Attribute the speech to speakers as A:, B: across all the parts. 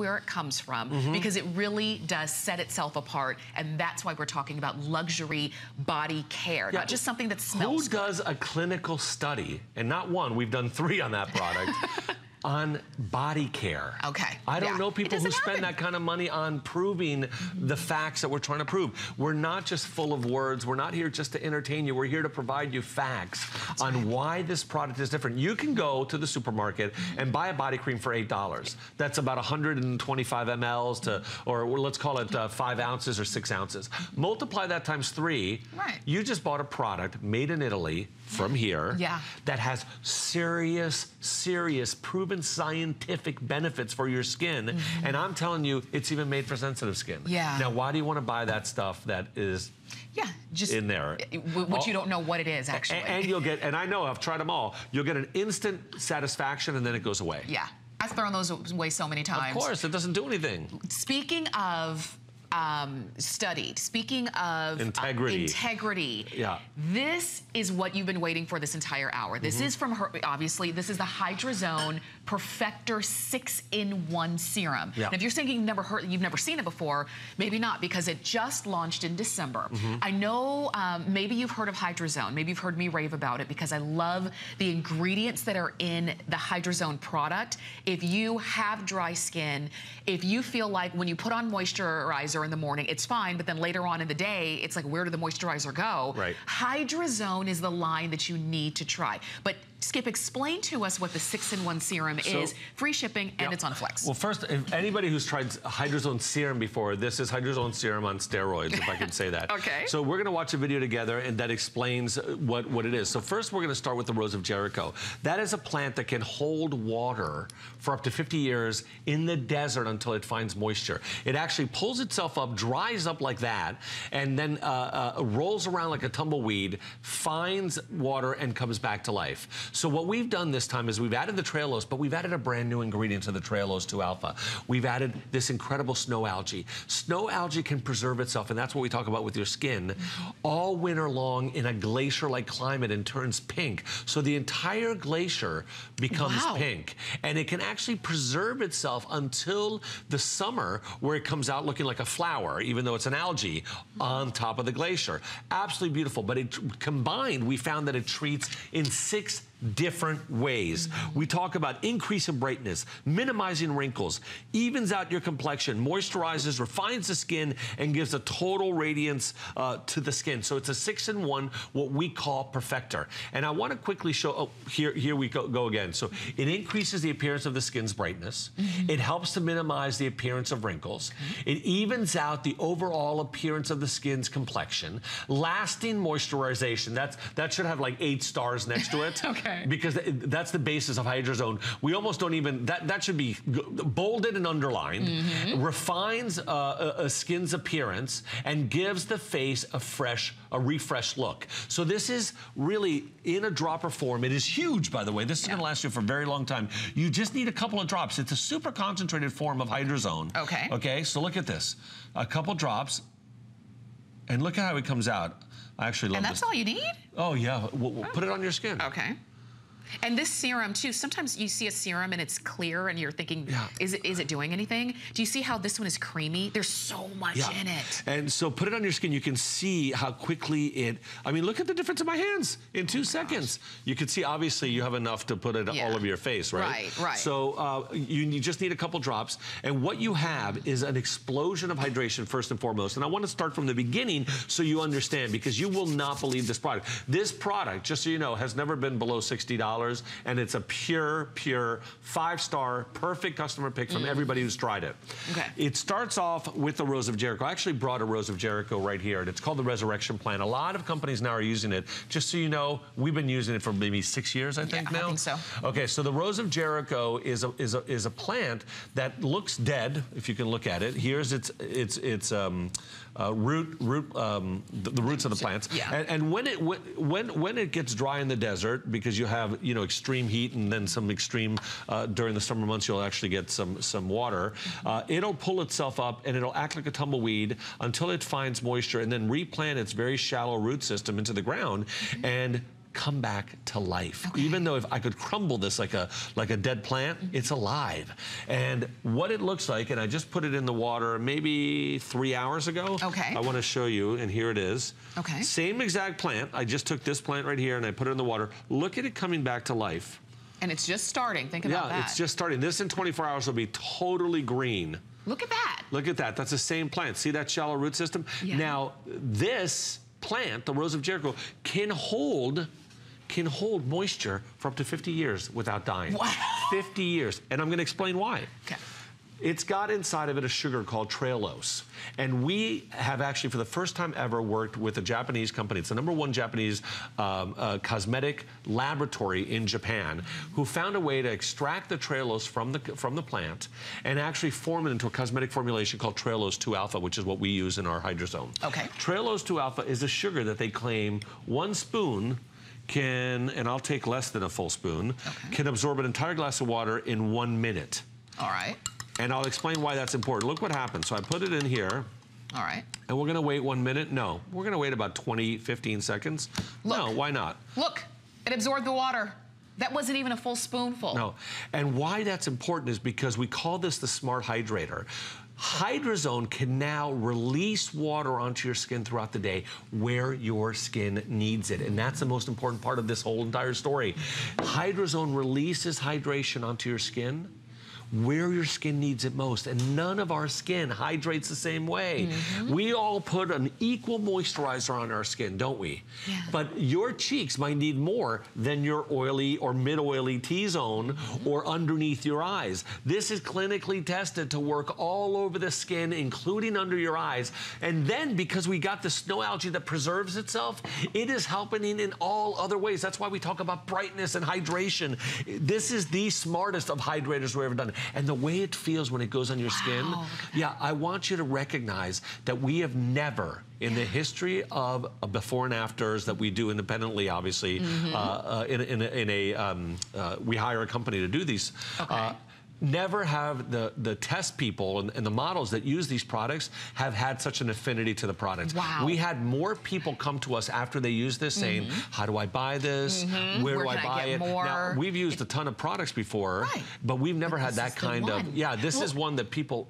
A: where it comes from mm -hmm. because it really does set itself apart. And that's why we're talking about luxury body care, yeah. not just something that smells
B: Who does a clinical study, and not one, we've done three on that product, on body care.
A: Okay.
B: I don't yeah. know people who spend that kind of money on proving the facts that we're trying to prove. We're not just full of words. We're not here just to entertain you. We're here to provide you facts That's on right. why this product is different. You can go to the supermarket and buy a body cream for $8. That's about 125 mLs to, or let's call it uh, five ounces or six ounces. Multiply that times three.
A: Right.
B: You just bought a product made in Italy from here
A: yeah.
B: that has serious, serious, proven scientific benefits for your skin. Mm -hmm. And I'm telling you, it's even made for sensitive skin.
A: Yeah.
B: Now, why do you want to buy that stuff that is
A: yeah, just
B: in there.
A: Which you don't know what it is, actually.
B: And, and, you'll get, and I know, I've tried them all, you'll get an instant satisfaction and then it goes away.
A: Yeah. I've thrown those away so many times.
B: Of course, it doesn't do anything.
A: Speaking of um, studied. Speaking of
B: integrity,
A: uh, integrity.
B: Yeah.
A: This is what you've been waiting for this entire hour. This mm -hmm. is from her. Obviously, this is the HydroZone Perfector six-in-one serum.
B: Yeah.
A: And if you're saying you've never heard, you've never seen it before, maybe not because it just launched in December. Mm -hmm. I know um, maybe you've heard of HydroZone. Maybe you've heard me rave about it because I love the ingredients that are in the HydroZone product. If you have dry skin, if you feel like when you put on moisturizer moisturizer in the morning, it's fine, but then later on in the day, it's like, where did the moisturizer go?
B: Right.
A: HydroZone is the line that you need to try. But Skip, explain to us what the six-in-one serum so, is, free shipping, and it's on Flex.
B: Well, first, if anybody who's tried HydroZone serum before, this is HydroZone serum on steroids, if I can say that.
A: okay.
B: So we're gonna watch a video together, and that explains what, what it is. So first, we're gonna start with the Rose of Jericho. That is a plant that can hold water for up to 50 years in the desert until it finds moisture. It actually pulls itself up, dries up like that, and then uh, uh, rolls around like a tumbleweed, finds water, and comes back to life. So what we've done this time is we've added the Trehalose, but we've added a brand new ingredient to the Trehalose 2 Alpha. We've added this incredible snow algae. Snow algae can preserve itself, and that's what we talk about with your skin, all winter long in a glacier-like climate and turns pink. So the entire glacier becomes wow. pink. And it can actually preserve itself until the summer where it comes out looking like a flower, even though it's an algae on top of the glacier. Absolutely beautiful. But it combined, we found that it treats in six different ways. We talk about increasing brightness, minimizing wrinkles, evens out your complexion, moisturizes, refines the skin, and gives a total radiance uh, to the skin. So it's a six-in-one, what we call perfector. And I want to quickly show, oh, here, here we go, go again. So it increases the appearance of the skin's brightness. Mm -hmm. It helps to minimize the appearance of wrinkles. Mm -hmm. It evens out the overall appearance of the skin's complexion. Lasting moisturization, that's, that should have like eight stars next to it.
A: okay. Okay.
B: Because that's the basis of HydroZone. We almost don't even, that, that should be bolded and underlined. Mm -hmm. Refines uh, a, a, skin's appearance and gives the face a fresh, a refreshed look. So this is really in a dropper form. It is huge, by the way. This is yeah. gonna last you for a very long time. You just need a couple of drops. It's a super concentrated form of HydroZone.
A: Okay.
B: Okay, so look at this. A couple drops, and look at how it comes out. I actually love
A: And that's
B: this.
A: all you need?
B: Oh, yeah. We'll, we'll oh. Put it on your skin.
A: Okay. And this serum too, sometimes you see a serum and it's clear and you're thinking, yeah. is, it, is it doing anything? Do you see how this one is creamy? There's so much yeah. in it.
B: And so put it on your skin, you can see how quickly it, I mean, look at the difference in my hands in two oh seconds. Gosh. You can see, obviously, you have enough to put it yeah. all over your face, right?
A: Right, right.
B: So uh, you, you just need a couple drops. And what you have is an explosion of hydration, first and foremost. And I want to start from the beginning so you understand, because you will not believe this product. This product, just so you know, has never been below $60 and it's a pure, pure five-star, perfect customer pick from mm. everybody who's tried it.
A: Okay.
B: It starts off with the Rose of Jericho. I actually brought a Rose of Jericho right here, and it's called the Resurrection Plant. A lot of companies now are using it. Just so you know, we've been using it for maybe six years, I think,
A: yeah,
B: now.
A: I think so.
B: Okay, so the Rose of Jericho is a, is a, is a plant that looks dead, if you can look at it. Here's its, its, its um, uh, root, root um, the, the, roots of the plants.
A: Yeah.
B: And, and, when it when when it gets dry in the desert, because you have you know extreme heat and then some extreme uh, during the summer months, you'll actually get some some water. Uh, it'll pull itself up and it'll act like a tumbleweed until it finds moisture and then replant its very shallow root system into the ground. And come back to life.
A: Okay.
B: Even though if I could crumble this like a like a dead plant,
A: Mm-hmm.
B: it's alive. And what it looks like, and I just put it in the water maybe three hours ago.
A: Okay.
B: I want to show you, and here it is.
A: Okay.
B: Same exact plant. I just took this plant right here and I put it in the water. Look at it coming back to life.
A: And it's just starting. Think about
B: yeah,
A: that.
B: it's just starting. This in 24 hours will be totally green.
A: Look at that.
B: Look at that. That's the same plant. See that shallow root system?
A: Yeah.
B: Now, this plant, the Rose of Jericho, can hold can hold moisture for up to 50 years without dying.
A: Wow.
B: 50 years. And I'm going to explain why.
A: Okay.
B: It's got inside of it a sugar called Trehalose. And we have actually, for the first time ever, worked with a Japanese company. It's the number one Japanese um, uh, cosmetic laboratory in Japan who found a way to extract the Trehalose from the, from the plant and actually form it into a cosmetic formulation called Trehalose 2-alpha, which is what we use in our HydroZone.
A: Okay.
B: Trehalose 2-alpha is a sugar that they claim one spoon can, and I'll take less than a full spoon,
A: Okay.
B: can absorb an entire glass of water in one minute.
A: All right.
B: And I'll explain why that's important. Look what happened. So I put it in here,
A: All right.
B: and we're gonna wait one minute. No, we're gonna wait about 20, 15 seconds. No, why not?
A: Look, it absorbed the water. That wasn't even a full spoonful.
B: No. And why that's important is because we call this the smart hydrator. HydroZone can now release water onto your skin throughout the day where your skin needs it. And that's the most important part of this whole entire story. HydroZone releases hydration onto your skin where your skin needs it most. And none of our skin hydrates the same way.
A: Mm-hmm.
B: We all put an equal moisturizer on our skin, don't we?
A: Yeah.
B: But your cheeks might need more than your oily or mid-oily T-zone or underneath your eyes. This is clinically tested to work all over the skin, including under your eyes. And then because we got the snow algae that preserves itself, it is helping in all other ways. That's why we talk about brightness and hydration. This is the smartest of hydrators we've ever done. And the way it feels when it goes on your skin, yeah, I want you to recognize that we have never, in the history of uh, before and afters that we do independently, obviously,
A: Mm-hmm.
B: uh, uh, in, in a, in a um, uh, we hire a company to do these.
A: Okay.
B: Never have the, the test people and, and the models that use these products have had such an affinity to the products.
A: Wow.
B: We had more people come to us after they use this saying, how do I buy this? Where,
A: Mm-hmm. Where
B: do I
A: I
B: buy
A: get
B: it? Now, we've used a ton of products before,
A: Right.
B: but we've never
A: But
B: had
A: that
B: that
A: is the
B: kind of, yeah, this
A: Well-
B: is one that people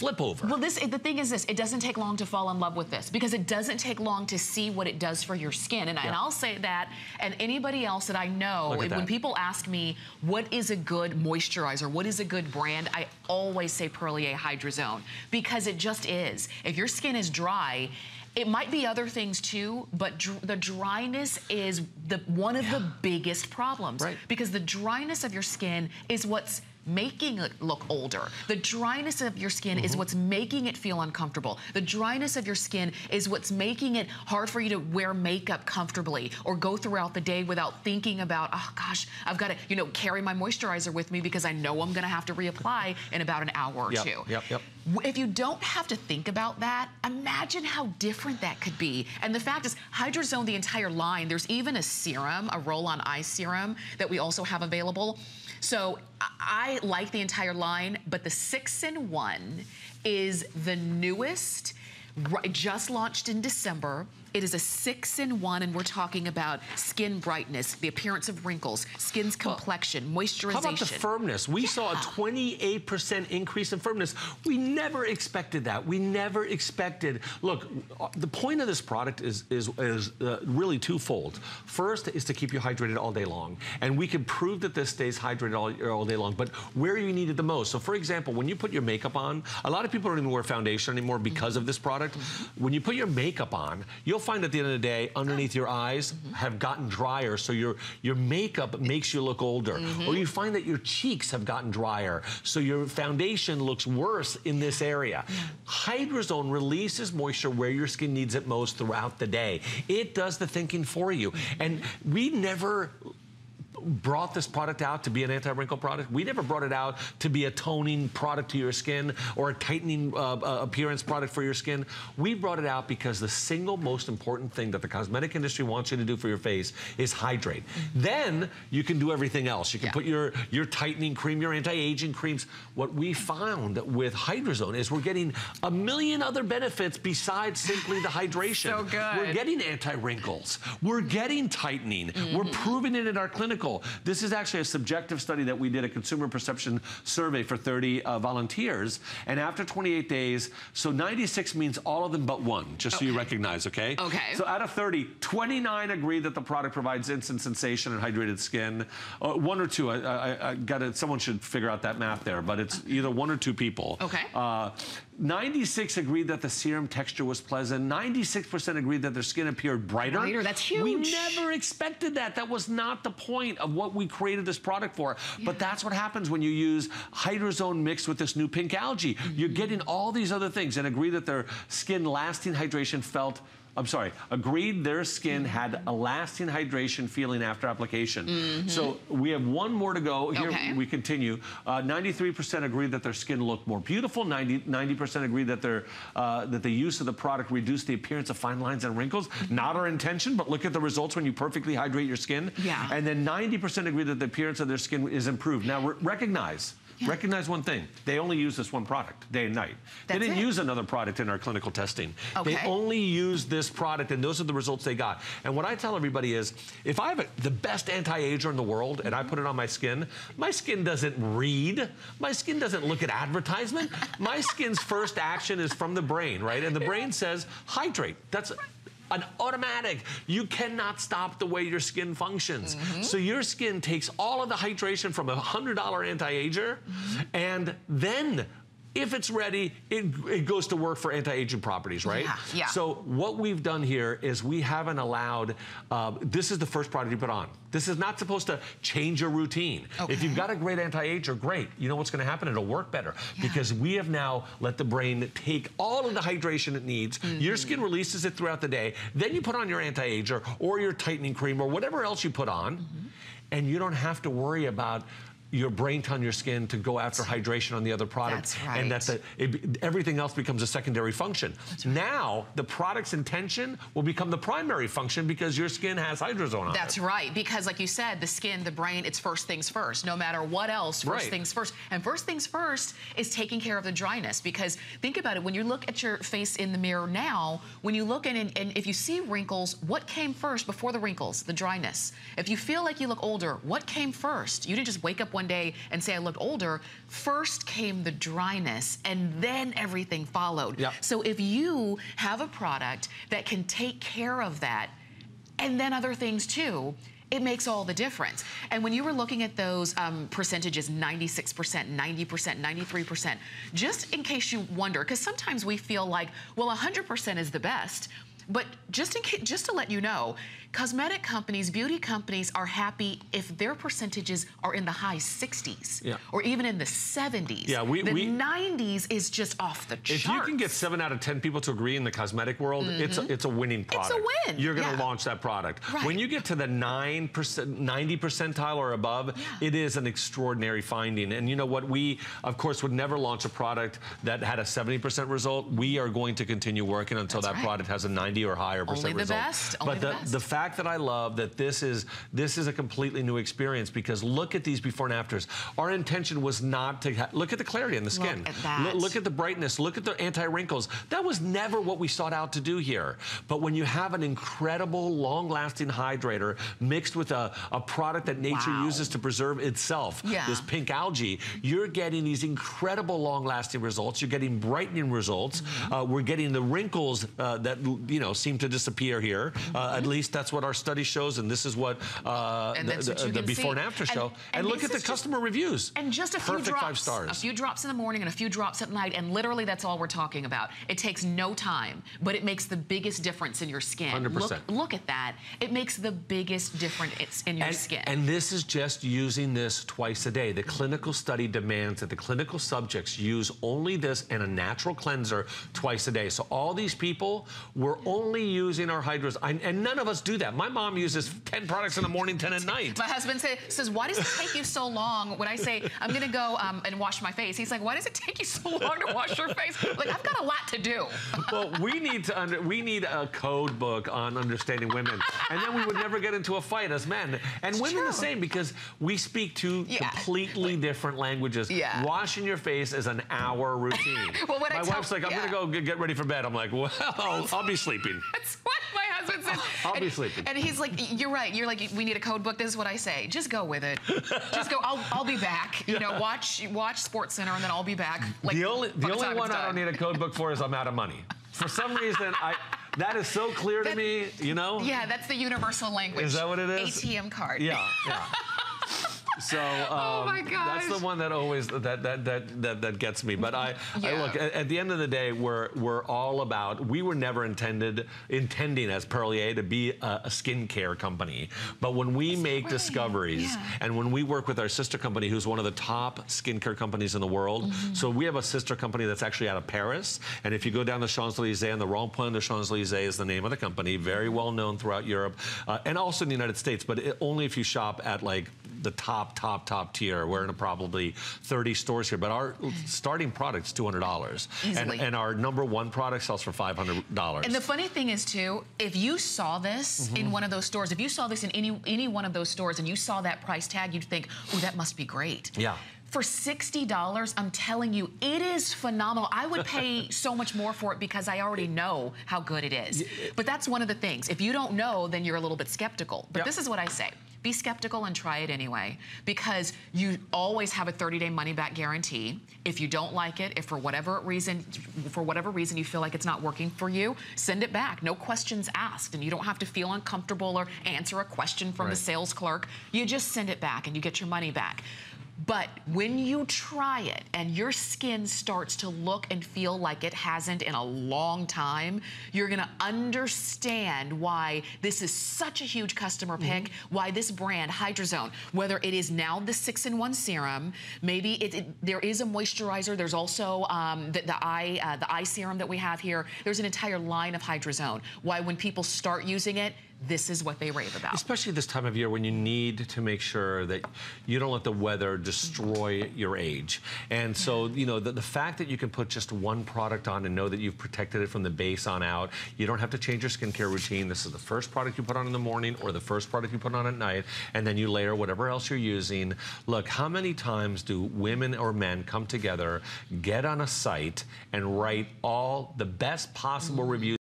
B: flip over.
A: Well, this the thing is this: it doesn't take long to fall in love with this because it doesn't take long to see what it does for your skin. And, I, and
B: Yeah.
A: I'll say that, and anybody else that I know, when
B: that.
A: people ask me what is a good moisturizer, what is a good brand, I always say Perlier HydroZone because it just is. If your skin is dry. It might be other things too, but dr- the dryness is the one of the biggest problems
B: Right.
A: because the dryness of your skin is what's making it look older. The dryness of your skin
B: Mm-hmm.
A: is what's making it feel uncomfortable. The dryness of your skin is what's making it hard for you to wear makeup comfortably or go throughout the day without thinking about, oh gosh, I've got to, you know, carry my moisturizer with me because I know I'm going to have to reapply in about an hour or
B: Yep,
A: two.
B: yep, yep.
A: If you don't have to think about that, imagine how different that could be. And the fact is, HydroZone, the entire line, there's even a serum, a roll-on eye serum that we also have available. So I like the entire line, but the six in one is the newest, just launched in December. It is a six in one, and we're talking about skin brightness, the appearance of wrinkles, skin's complexion, moisturization.
B: How about the firmness? We saw a 28% increase in firmness. We never expected that. We never expected. Look, the point of this product is is is uh, really twofold. First is to keep you hydrated all day long, and we can prove that this stays hydrated all, all day long. But where you need it the most. So, for example, when you put your makeup on, a lot of people don't even wear foundation anymore because of this product. When you put your makeup on, you'll find at the end of the day, underneath your eyes have gotten drier, so your your makeup makes you look older. Mm-hmm. Or you find that your cheeks have gotten drier, so your foundation looks worse in this area. HydroZone releases moisture where your skin needs it most throughout the day. It does the thinking for you. And we never brought this product out to be an anti-wrinkle product. We never brought it out to be a toning product to your skin or a tightening uh, uh, appearance product for your skin. We brought it out because the single most important thing that the cosmetic industry wants you to do for your face is hydrate. Mm -hmm. Then you can do everything else. You can yeah. put your, your tightening cream, your anti-aging creams. What we found with HydroZone is we're getting a million other benefits besides simply the hydration.
A: so good.
B: We're getting anti-wrinkles. We're getting tightening. Mm -hmm. We're proving it in our clinical. This is actually a subjective study that we did, a consumer perception survey for 30 uh, volunteers. And after 28 days, so 96 means all of them but one, just okay. so you recognize, okay?
A: Okay.
B: So out of 30, 29 agree that the product provides instant sensation and hydrated skin. Uh, one or two, I, I, I got it. Someone should figure out that math there, but it's either one or two people.
A: Okay. Uh,
B: 96 agreed that the serum texture was pleasant. 96% agreed that their skin appeared brighter.
A: Brighter, that's huge.
B: We never expected that. That was not the point of what we created this product for. Yeah. But that's what happens when you use HydroZone mixed with this new pink algae. Mm -hmm. You're getting all these other things and agree that their skin lasting hydration felt I'm sorry, agreed their skin had a lasting hydration feeling after application. Mm -hmm. So we have one more to go. Here okay. we continue. 93% uh, agreed that their skin looked more beautiful. 90% agreed that their uh, that the use of the product reduced the appearance of fine lines and wrinkles. Not our intention, but look at the results when you perfectly hydrate your skin.
A: Yeah.
B: And then 90% agree that the appearance of their skin is improved. Now recognize yeah. Recognize one thing. They only use this one product day and night.
A: That's
B: they didn't
A: it.
B: use another product in our clinical testing.
A: Okay.
B: They only use this product and those are the results they got. And what I tell everybody is, if I have a, the best anti-ager in the world and I put it on my skin, my skin doesn't read. My skin doesn't look at advertisement. my skin's first action is from the brain, right? And the brain says, hydrate. That's an automatic. You cannot stop the way your skin functions. Mm -hmm. So your skin takes all of the hydration from a $100 anti-ager mm -hmm. and then if it's ready, it, it goes to work for anti-aging properties, right?
A: Yeah, yeah.
B: So what we've done here is we haven't allowed, uh, this is the first product you put on. This is not supposed to change your routine.
A: Okay.
B: If you've got a great anti-ager, great. You know what's gonna happen? It'll work better yeah. because we have now let the brain take all of the hydration it needs. Mm -hmm. Your skin releases it throughout the day. Then you put on your anti-ager or your tightening cream or whatever else you put on. Mm -hmm. And you don't have to worry about your brain on your skin to go after hydration on the other product.
A: That's right.
B: And that the, it, everything else becomes a secondary function.
A: Right.
B: Now, the product's intention will become the primary function because your skin has HydroZone on
A: That's
B: it.
A: right. Because like you said, the skin, the brain, it's first things first. No matter what else, first
B: right.
A: things first. And first things first is taking care of the dryness. Because think about it, when you look at your face in the mirror now, when you look in and, and if you see wrinkles, what came first before the wrinkles? The dryness. If you feel like you look older, what came first? You didn't just wake up one day and say I looked older, first came the dryness and then everything followed.
B: Yep.
A: So if you have a product that can take care of that and then other things too, it makes all the difference. And when you were looking at those um, percentages, 96%, 90%, 93%, just in case you wonder, because sometimes we feel like, well, 100% is the best. But just in case, just to let you know, cosmetic companies, beauty companies are happy if their percentages are in the high 60s
B: yeah.
A: or even in the 70s.
B: Yeah, we,
A: the
B: we,
A: 90s is just off the charts.
B: If you can get seven out of 10 people to agree in the cosmetic world, mm -hmm. it's, a, it's a winning product.
A: It's a win.
B: You're going to
A: yeah.
B: launch that product.
A: Right.
B: When you get to the 9%, 90 percentile or above,
A: yeah.
B: it is an extraordinary finding. And you know what? We, of course, would never launch a product that had a 70% result. We are going to continue working until
A: That's
B: that
A: right.
B: product has a 90 or higher percent
A: Only the
B: result.
A: Best.
B: Only but
A: the,
B: the,
A: best.
B: the fact that I love that this is this is a completely new experience because look at these before and afters. Our intention was not to look at the clarity in the skin.
A: Look at that.
B: look at the brightness. Look at the anti-wrinkles. That was never what we sought out to do here. But when you have an incredible, long-lasting hydrator mixed with a, a product that nature
A: wow.
B: uses to preserve itself,
A: yeah.
B: this pink algae, you're getting these incredible long-lasting results. You're getting brightening results. Mm -hmm. uh, we're getting the wrinkles uh, that you know seem to disappear here. Mm -hmm. uh, at least that's what our study shows, and this is what, uh,
A: and
B: the, the, the before
A: see.
B: and after show.
A: And,
B: and look at the customer reviews.
A: And just a
B: Perfect
A: few drops.
B: five stars.
A: A few drops in the morning and a few drops at night, and literally that's all we're talking about. It takes no time, but it makes the biggest difference in your skin.
B: 100%.
A: Look, look at that. It makes the biggest difference in your
B: and,
A: skin.
B: And this is just using this twice a day. The clinical study demands that the clinical subjects use only this and a natural cleanser twice a day. So all these people were only using our hydros, and none of us do that. My mom uses 10 products in the morning, 10 at night.
A: My husband say, says, why does it take you so long? When I say, I'm going to go um, and wash my face, he's like, why does it take you so long to wash your face? Like, I've got a lot to do.
B: well, we need to under, we need a code book on understanding women, and then we would never get into a fight as men. And
A: It's
B: women
A: true.
B: the same because we speak two
A: Yeah.
B: completely different languages.
A: Yeah.
B: Washing your face is an hour routine.
A: Well,
B: my wife's like, I'm
A: yeah.
B: gonna go get ready for bed. I'm like, well, I'll be sleeping.
A: That's what husband.
B: I'll
A: and,
B: be sleeping.
A: And he's like, you're right. You're like, we need a code book. This is what I say. Just go with it. Just go. I'll, I'll be back. You know, watch watch Sports Center, and then I'll be back. Like
B: the only the only one I don't need a code book for is I'm out of money. For some reason, I that is so clear to me. You know.
A: Yeah, that's the universal language.
B: Is that what it is?
A: ATM card.
B: Yeah, yeah. So um,
A: Oh
B: that's the one that always that that that that, that gets me. But I, I look at, at the end of the day, we're we're all about. We were never intended intending as Perlier to be a, a skincare company, but when we make discoveries
A: Yeah.
B: and when we work with our sister company, who's one of the top skincare companies in the world,
A: Mm-hmm.
B: so we have a sister company that's actually out of Paris. And if you go down the Champs Elysees, and the Rond Point de Champs Elysees is the name of the company, very well known throughout Europe uh, and also in the United States, but it, only if you shop at like the top, top, top top tier. We're in probably 30 stores here, but our starting product's $200. And, and our number one product sells for $500.
A: And the funny thing is too, if you saw this
B: Mm-hmm.
A: in one of those stores, if you saw this in any any one of those stores and you saw that price tag, you'd think, "Oh, that must be great."
B: Yeah.
A: For $60, I'm telling you, it is phenomenal. I would pay so much more for it because I already know how good it is. But that's one of the things. If you don't know, then you're a little bit skeptical. But
B: Yep.
A: this is what I say. Be skeptical and try it anyway because you always have a 30-day money-back guarantee. If you don't like it, if for whatever reason for whatever reason you feel like it's not working for you, send it back. No questions asked and you don't have to feel uncomfortable or answer a question from
B: Right.
A: the sales clerk. You just send it back and you get your money back. But when you try it and your skin starts to look and feel like it hasn't in a long time, you're gonna understand why this is such a huge customer pick, why this brand, HydroZone, whether it is now the six-in-one serum, maybe it, it- there is a moisturizer, there's also um, the, the eye uh, the eye serum that we have here. There's an entire line of HydroZone. Why when people start using it, this is what they rave about.
B: Especially this time of year when you need to make sure that you don't let the weather destroy your age. And so, you know, the, the fact that you can put just one product on and know that you've protected it from the base on out, you don't have to change your skincare routine. This is the first product you put on in the morning or the first product you put on at night, and then you layer whatever else you're using. Look, how many times do women or men come together, get on a site, and write all the best possible mm. reviews?